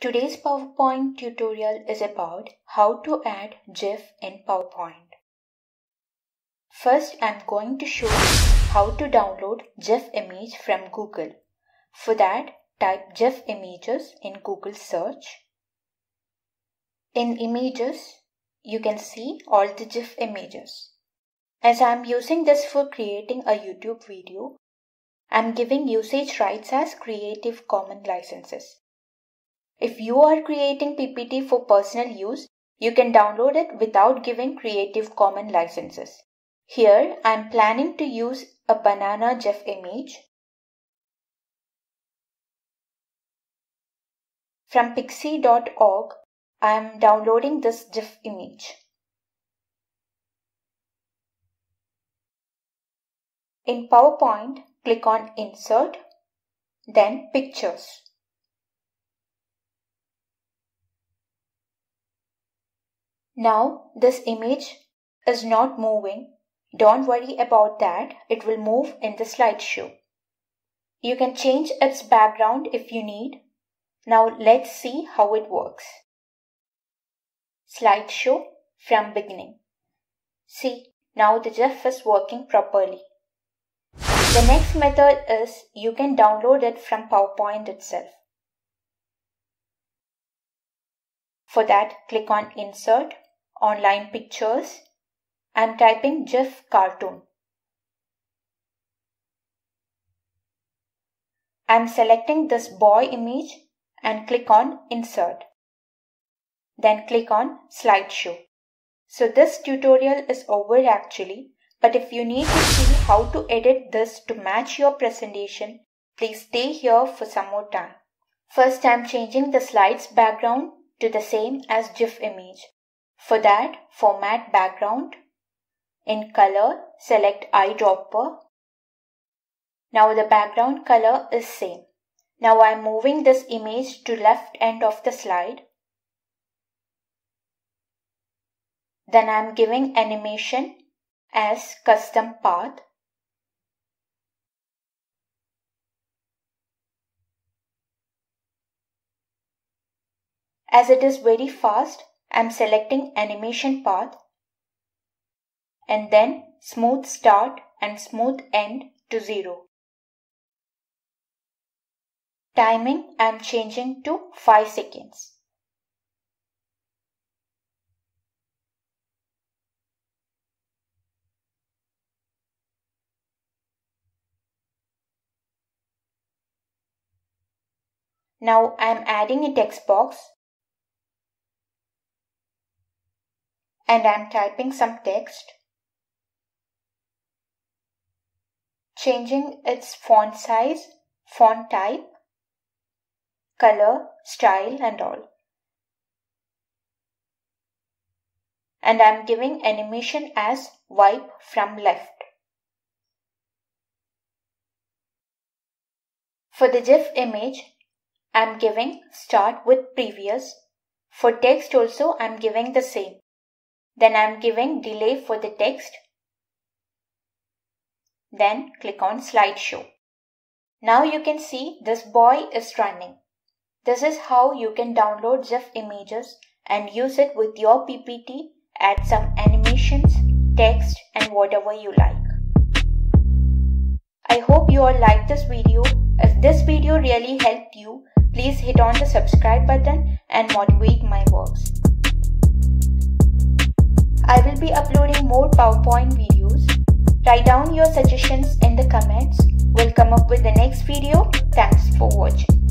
Today's PowerPoint tutorial is about how to add GIF in PowerPoint. First, I'm going to show you how to download GIF image from Google. For that, type GIF images in Google search. In images, you can see all the GIF images. As I'm using this for creating a YouTube video, I'm giving usage rights as Creative Commons licenses. If you are creating PPT for personal use, you can download it without giving Creative Commons licenses. Here, I am planning to use a banana GIF image. From pixy.org, I am downloading this GIF image. In PowerPoint, click on Insert, then Pictures. Now this image is not moving. Don't worry about that. It will move in the slideshow. You can change its background if you need. Now let's see how it works. Slideshow from beginning. See, now the GIF is working properly. The next method is you can download it from PowerPoint itself. For that, click on Insert, Online Pictures. I'm typing GIF cartoon. I'm selecting this boy image and click on Insert. Then click on Slideshow. So this tutorial is over actually, but if you need to see how to edit this to match your presentation, please stay here for some more time. First I'm changing the slides background to the same as GIF image. For that, format background. In color, select eyedropper. Now the background color is same. Now I'm moving this image to left end of the slide. Then I'm giving animation as custom path. As it is very fast, I'm selecting animation path and then smooth start and smooth end to 0. Timing I'm changing to 5 seconds. Now I'm adding a text box and I'm typing some text. Changing its font size, font type, color, style and all. And I'm giving animation as wipe from left. For the GIF image, I'm giving start with previous. For text also, I'm giving the same. Then I'm giving delay for the text. Then click on slideshow. Now you can see this boy is running. This is how you can download GIF images and use it with your PPT, add some animations, text and whatever you like. I hope you all liked this video. If this video really helped you, please hit on the subscribe button and motivate my works. I will be uploading more PowerPoint videos. Write down your suggestions in the comments. We'll come up with the next video. Thanks for watching.